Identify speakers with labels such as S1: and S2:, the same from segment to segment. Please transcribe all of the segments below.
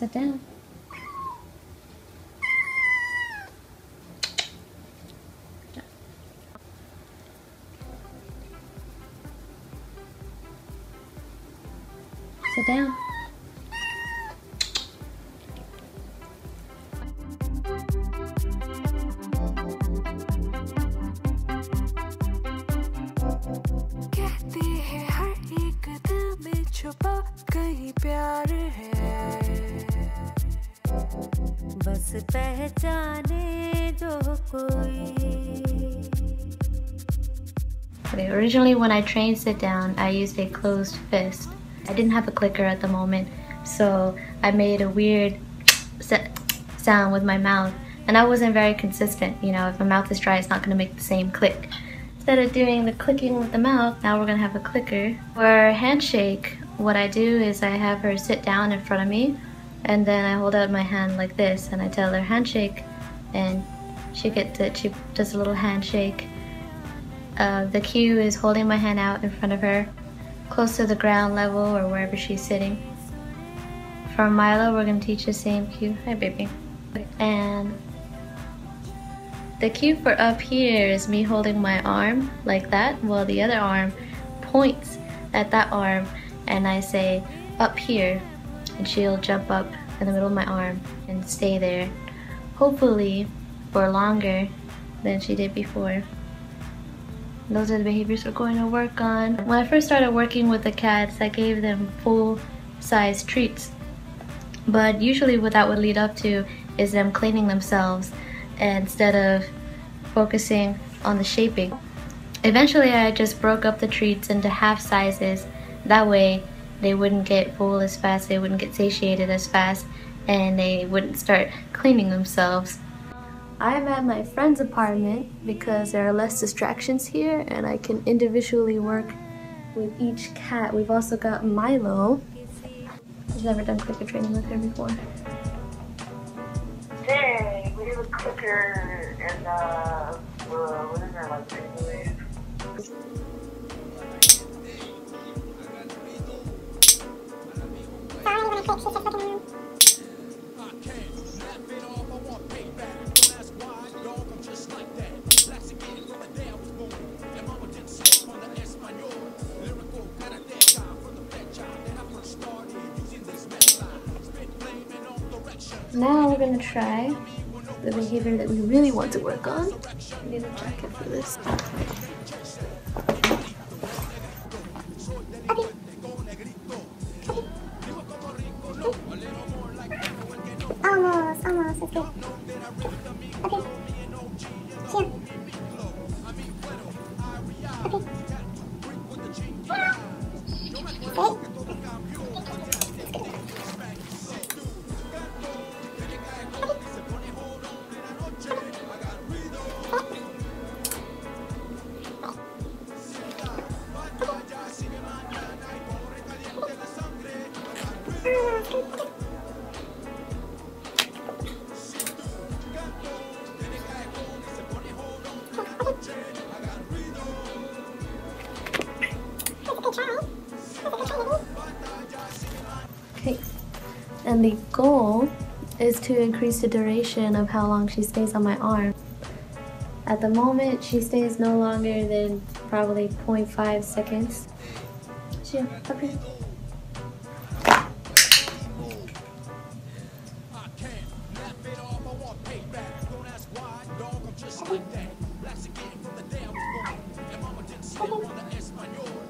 S1: Sit down. Originally when I trained sit down, I used a closed fist. I didn't have a clicker at the moment, so I made a weird sound with my mouth, and I wasn't very consistent. You know, if my mouth is dry, it's not going to make the same click. Instead of doing the clicking with the mouth, now we're going to have a clicker. For handshake, what I do is I have her sit down in front of me, and then I hold out my hand like this, and I tell her handshake, and she gets it. She does a little handshake. Uh, the cue is holding my hand out in front of her, close to the ground level or wherever she's sitting. For Milo, we're going to teach the same cue. Hi, baby. And the cue for up here is me holding my arm like that, while the other arm points at that arm, and I say up here, and she'll jump up in the middle of my arm and stay there, hopefully for longer than she did before. Those are the behaviors we're going to work on. When I first started working with the cats, I gave them full size treats. But usually, what that would lead up to is them cleaning themselves instead of focusing on the shaping. Eventually, I just broke up the treats into half sizes. That way, they wouldn't get full as fast, they wouldn't get satiated as fast, and they wouldn't start cleaning themselves. I'm at my friend's apartment because there are less distractions here and I can individually work with each cat. We've also got Milo. I've never done clicker training with her before.
S2: Hey, we have a clicker and uh, uh what is that like? I believe.
S1: Now we're gonna try the behavior that we really want to work on. I need a jacket for this.
S3: Almost, almost. Okay. Okay.
S1: And the goal is to increase the duration of how long she stays on my arm. At the moment, she stays no longer than probably 0.5 seconds. Sure, okay. Oh, good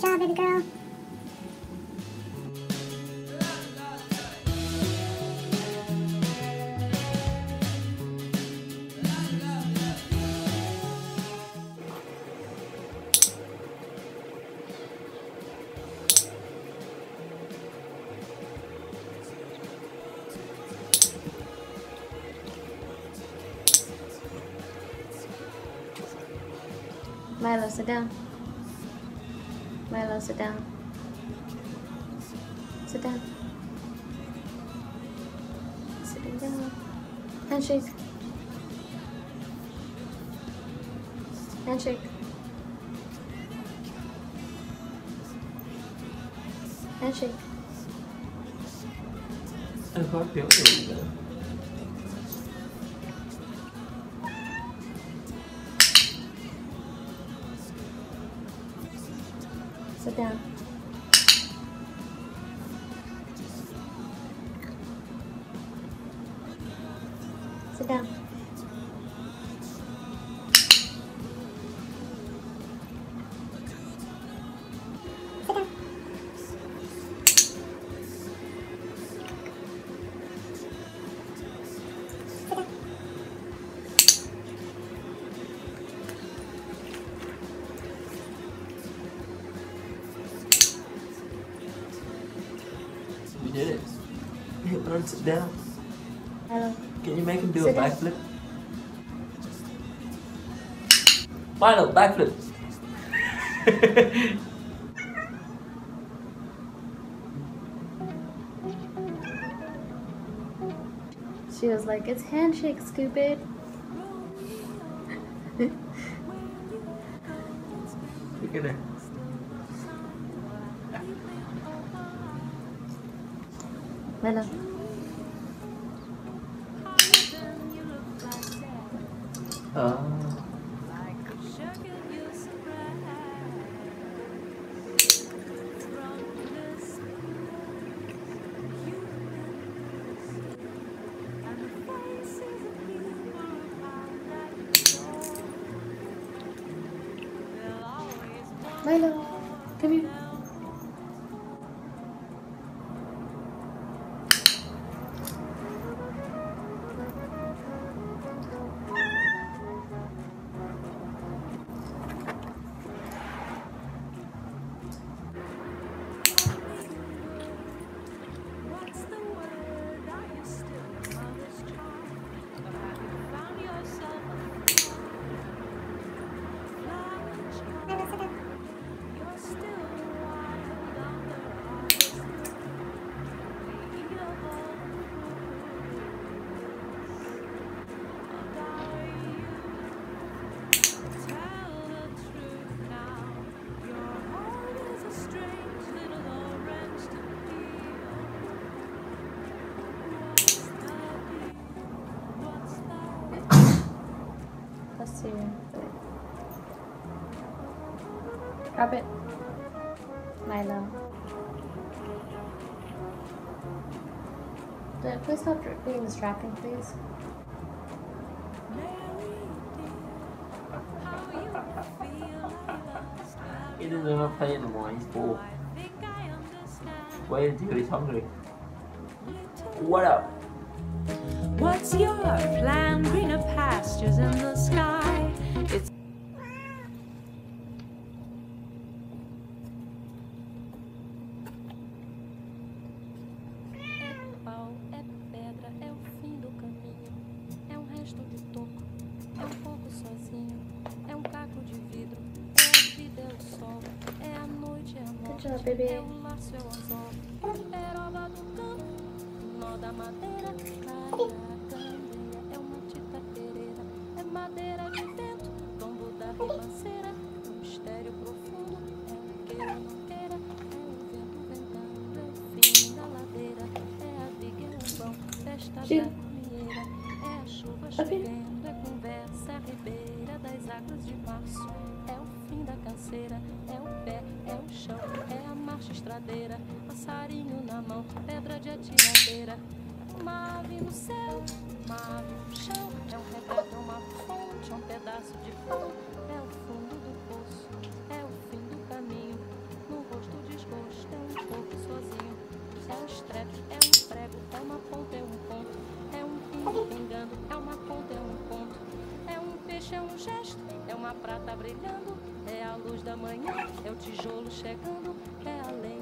S1: Job,
S4: baby girl.
S1: Milo, sit down. Milo, sit down. Sit down. Sitting down. Handshake. Handshake. Handshake.
S5: Em có kiểu gì
S1: Sit down. Sit down.
S4: Sit down
S1: Milo.
S5: Can you make him do
S1: Sit
S5: a backflip? Milo, backflip
S1: She was like, it's handshake, stupid.
S5: Look at her
S1: Milo.
S5: Ờ
S1: Milo. Come here. Drop it. Milo. Please stop dr- being distracting, please.
S5: He doesn't even play anymore, he's bored Wait until he's hungry What up?
S6: What's your plan? Greener pastures in the sky.
S1: Gil.
S6: da comieira. É a chuva chovendo, é conversa, é ribeira das águas de março. É o fim da canseira, é o pé, é o chão, é passarinho na mão, pedra de atiradeira. Uma ave no céu, uma ave no chão, é um retrato, uma fonte, é um pedaço de pão, é o fundo do poço, é o fim do caminho. No rosto desgosto é um pouco sozinho. É um estrepe, é um prego, é uma ponta, é um ponto, é um pingo pingando, é uma ponta, é um ponto, é um peixe, é um gesto, é uma prata brilhando, é a luz da manhã, é o tijolo chegando, é a lenha.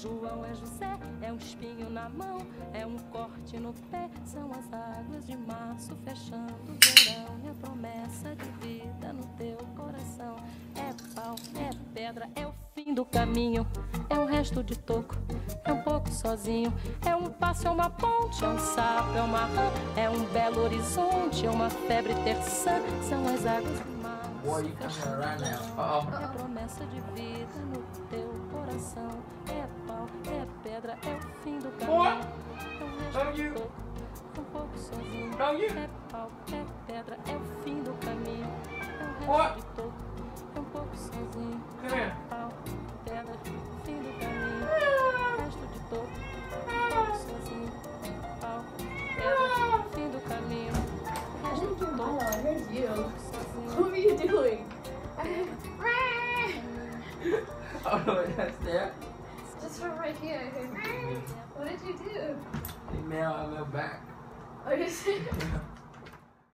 S6: João, é José, é um espinho na mão, é um corte no pé, são as águas de março fechando o verão, é a promessa de vida no teu coração, é pau, é pedra, é o fim do caminho, é um resto de toco, é um pouco sozinho, é um passo, é uma ponte, é um sapo, é uma rã, é um belo horizonte, é uma febre terçã, são as águas de março
S5: Boy, you coming
S6: fechando o verão.
S5: now.
S6: É promessa de vida no teu coração. É pau, é pedra, é o fim do caminho. É resto de toco, um pouco sozinho. É pau, é pedra, é o fim do caminho. É um resto de é um pouco sozinho. É pau, pedra, fim do caminho.
S7: I heard, What